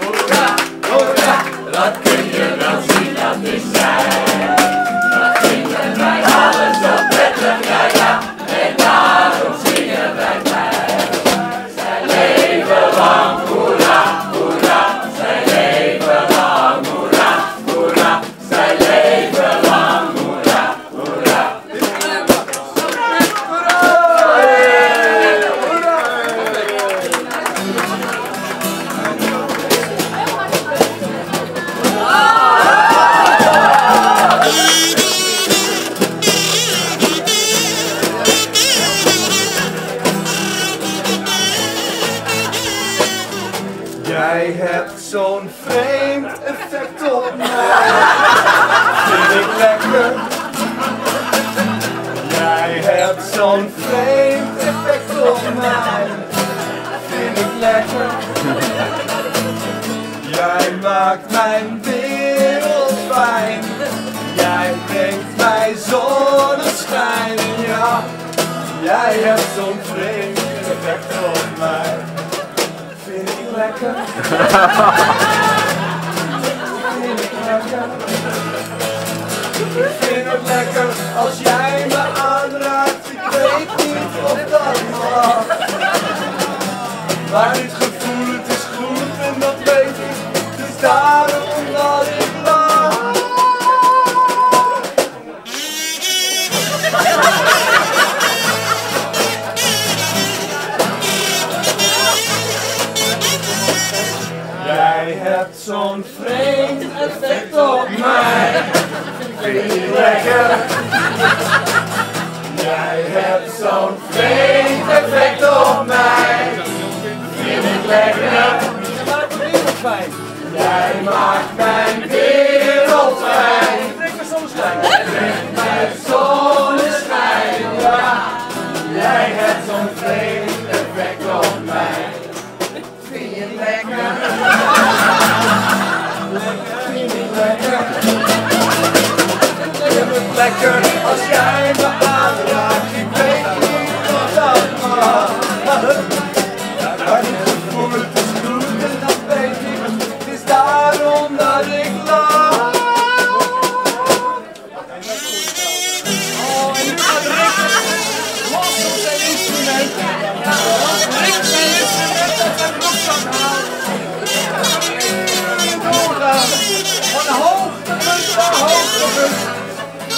Ura, ura, rotkönnyű a szilát is Jij hebt zo'n vreemd effect op mij. Vind ik lekker. Jij hebt zo'n vreemd effect op mij. Vind ik lekker. Jij maakt mijn wereld fijn. Jij brengt mij zonneschijn. Ja, jij hebt zo'n vreemd effect op mij. Lekker. Vind het lekker als jij me aanraakt. Ik weet niet of dat mag. Maar dit gevoel, Jij hebt zo'n vreemd effect op mij. Vind je lekker? Jij hebt zo'n vreemd effect op mij. Vind ik lekker? Jij maakt mijn als jij me aanraakt. Ik weet niet of dat mag. Maar gevoel, het is goed en dat weet ik. Het is daarom dat ik lach. Oh, en nu gaat los op zijn instrument. Rick zijn. Van.